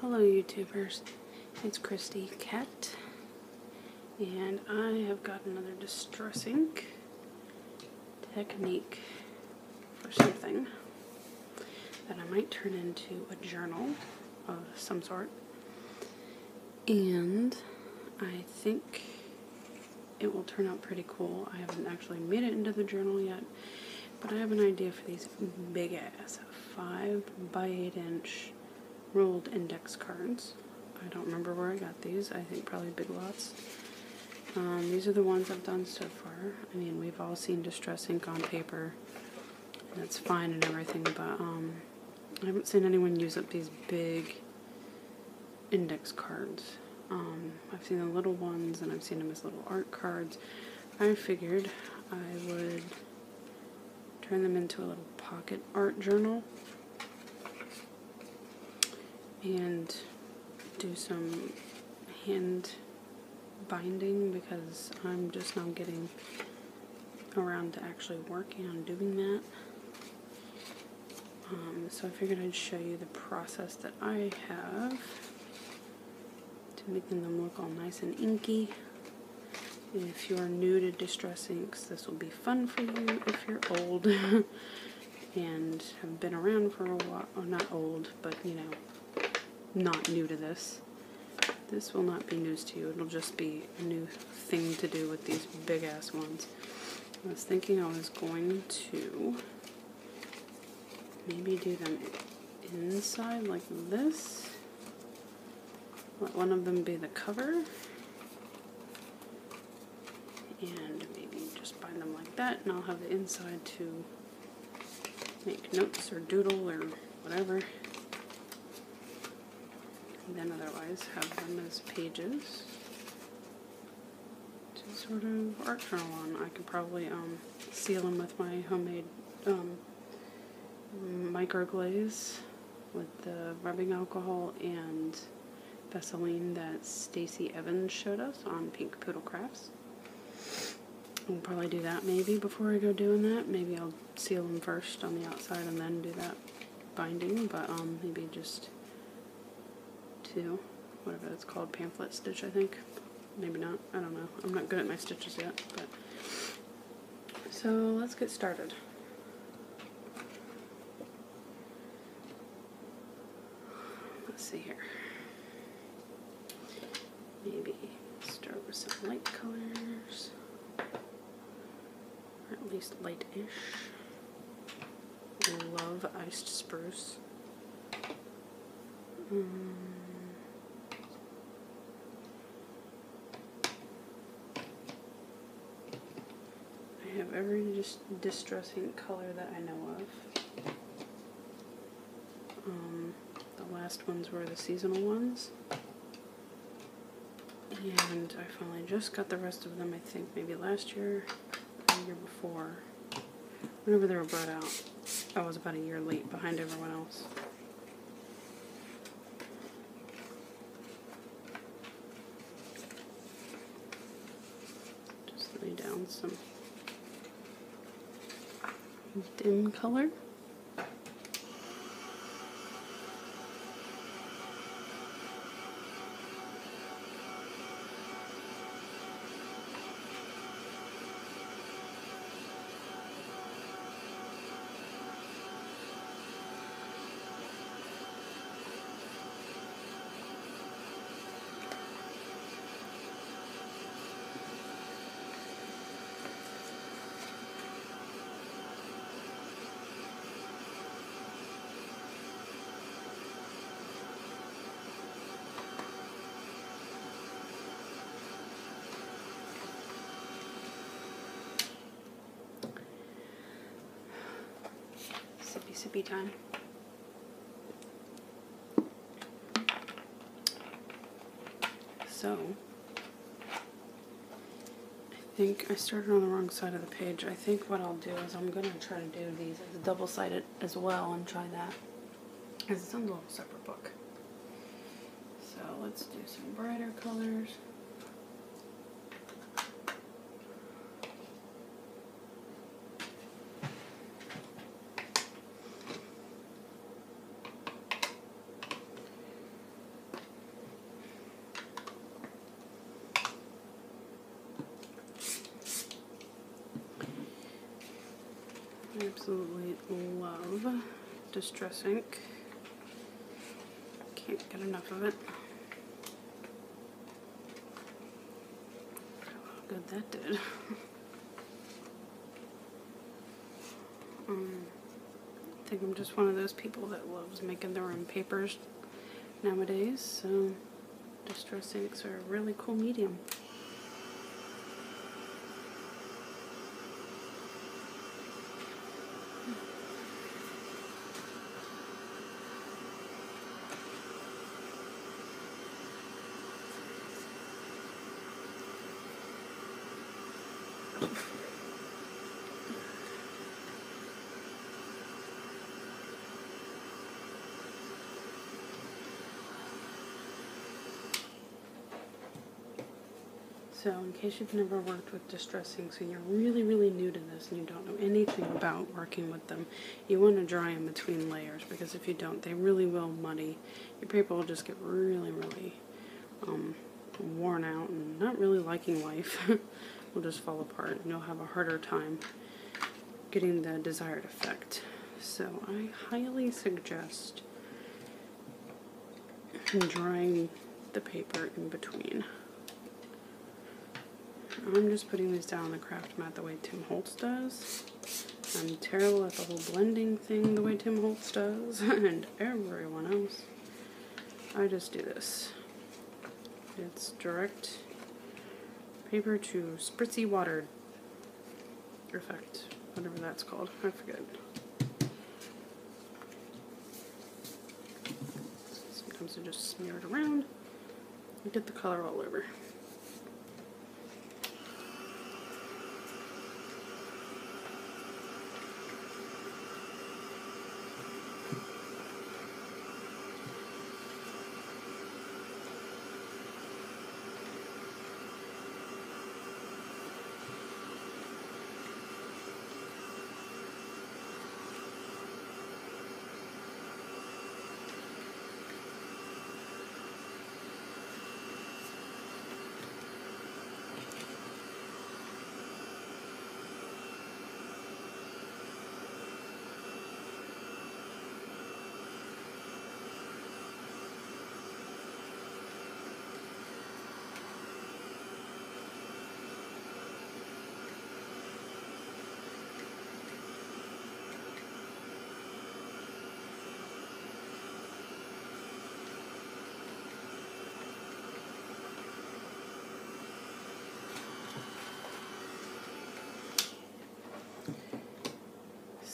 Hello YouTubers, it's Kristy Kat and I have got another distressing technique for something that I might turn into a journal of some sort and I think it will turn out pretty cool. I haven't actually made it into the journal yet but I have an idea for these big ass 5 by 8 inch ruled index cards. I don't remember where I got these. I think probably Big Lots. Um, these are the ones I've done so far. I mean, we've all seen Distress ink on paper. That's fine and everything, but um, I haven't seen anyone use up these big index cards. Um, I've seen the little ones and I've seen them as little art cards. I figured I would turn them into a little pocket art journal and do some hand binding because I'm just now getting around to actually working on doing that. Um, so I figured I'd show you the process that I have to making them look all nice and inky. If you're new to Distress Inks, this will be fun for you. If you're old and have been around for a while, or not old, but you know, not new to this. This will not be news to you. It'll just be a new thing to do with these big ass ones. I was thinking I was going to maybe do them inside like this. Let one of them be the cover. And maybe just bind them like that and I'll have the inside to make notes or doodle or whatever then otherwise have them as pages to sort of art journal on. I could probably um, seal them with my homemade um, microglaze with the rubbing alcohol and Vaseline that Stacy Evans showed us on Pink Poodle Crafts. I'll probably do that maybe before I go doing that. Maybe I'll seal them first on the outside and then do that binding, but um, maybe just to whatever it's called, pamphlet stitch, I think. Maybe not. I don't know. I'm not good at my stitches yet, but so let's get started. Let's see here. Maybe start with some light colors, or at least light-ish. Love iced spruce. Mm. Have every just distressing color that I know of. Um, the last ones were the seasonal ones. And I finally just got the rest of them, I think, maybe last year or the year before. Whenever they were brought out. I was about a year late behind everyone else. Just lay down some dim color. Sippy time. So, I think I started on the wrong side of the page. I think what I'll do is I'm going to try to do these as double-sided as well and try that. Because it's a little separate book. So let's do some brighter colors. Absolutely love Distress ink. Can't get enough of it. How good that did. um, I think I'm just one of those people that loves making their own papers nowadays, so distress inks are a really cool medium. So, in case you've never worked with distress inks and you're really, really new to this and you don't know anything about working with them, you want to dry them between layers because if you don't, they really will muddy. Your paper will just get really, really um, worn out and not really liking life. will just fall apart and you'll have a harder time getting the desired effect. So, I highly suggest drying the paper in between. I'm just putting these down on the craft mat the way Tim Holtz does. I'm terrible at the whole blending thing the way Tim Holtz does, and everyone else. I just do this. It's direct paper to spritzy water effect, whatever that's called. I forget. Sometimes I just smear it around and get the color all over.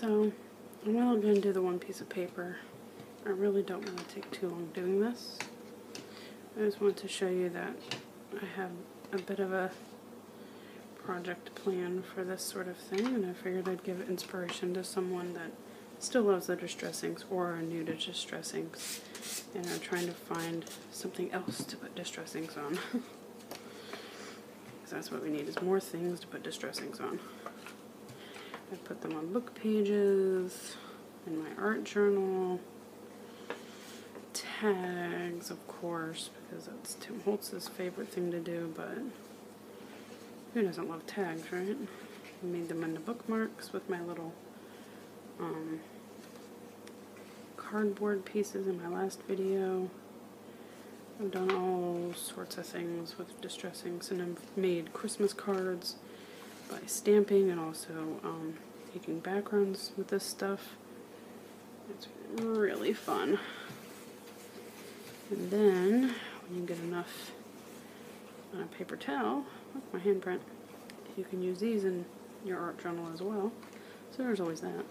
So I'm only going to do the one piece of paper. I really don't want to take too long doing this. I just want to show you that I have a bit of a project plan for this sort of thing and I figured I'd give inspiration to someone that still loves the distress inks or are new to distress inks and are trying to find something else to put distress inks on. Because that's what we need is more things to put distress inks on. I put them on book pages, in my art journal, tags, of course, because that's Tim Holtz's favorite thing to do, but who doesn't love tags, right? I made them into bookmarks with my little um, cardboard pieces in my last video. I've done all sorts of things with distressing and I've made Christmas cards by stamping and also um, making backgrounds with this stuff. It's really fun. And then, when you get enough on a paper towel, with my handprint, you can use these in your art journal as well. So there's always that.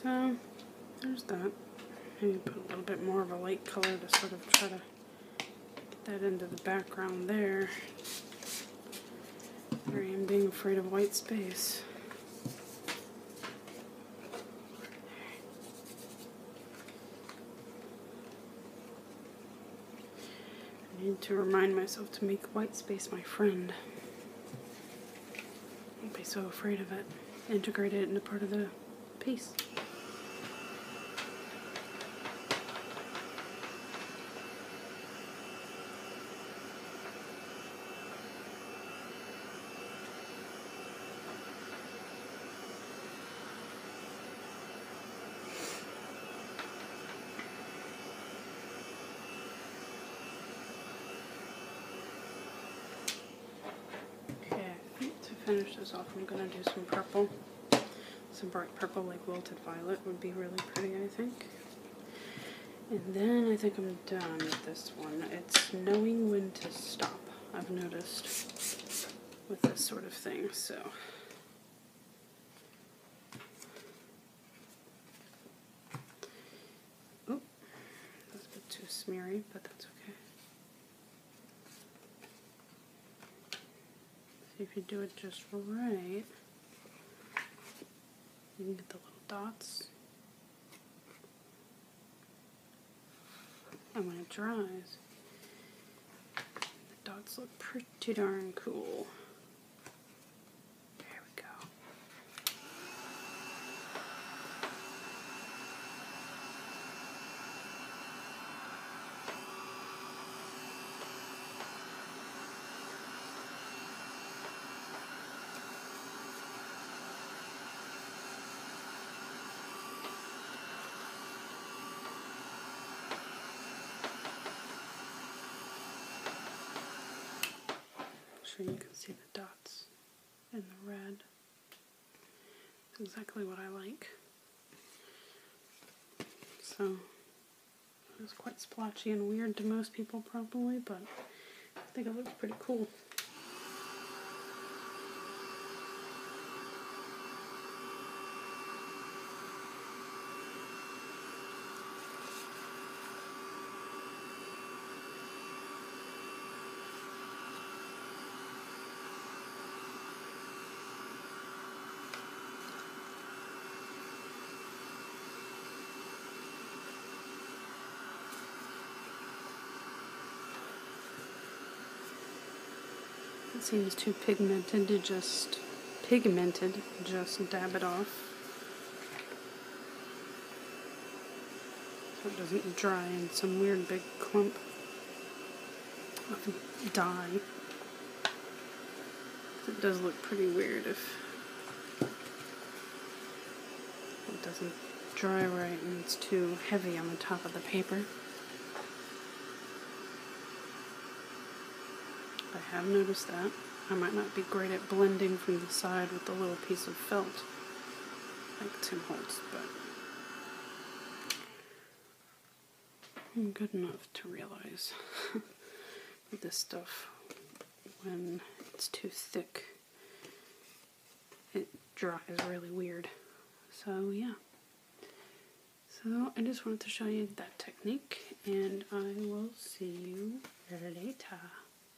So, there's that. Maybe put a little bit more of a light color to sort of try to get that into the background there. Here I am being afraid of white space. I need to remind myself to make white space my friend. Don't be so afraid of it. Integrate it into part of the piece. Okay, I think to finish this off, I'm gonna do some purple. Some bright purple, like wilted violet, would be really pretty, I think. And then I think I'm done with this one. It's knowing when to stop, I've noticed, with this sort of thing, so. Oop, that's a bit too smeary, but that's okay. If you do it just right, you can get the little dots. And when it dries, the dots look pretty darn cool. There we go. You can see the dots in the red. It's exactly what I like. So, it's quite splotchy and weird to most people probably, but I think it looks pretty cool. It seems too pigmented to just pigmented, just dab it off. So it doesn't dry in some weird big clump of dye. It does look pretty weird if it doesn't dry right and it's too heavy on the top of the paper. I have noticed that. I might not be great at blending from the side with the little piece of felt like Tim Holtz, but I'm good enough to realize this stuff when it's too thick it dries really weird. So yeah. So I just wanted to show you that technique and I will see you later.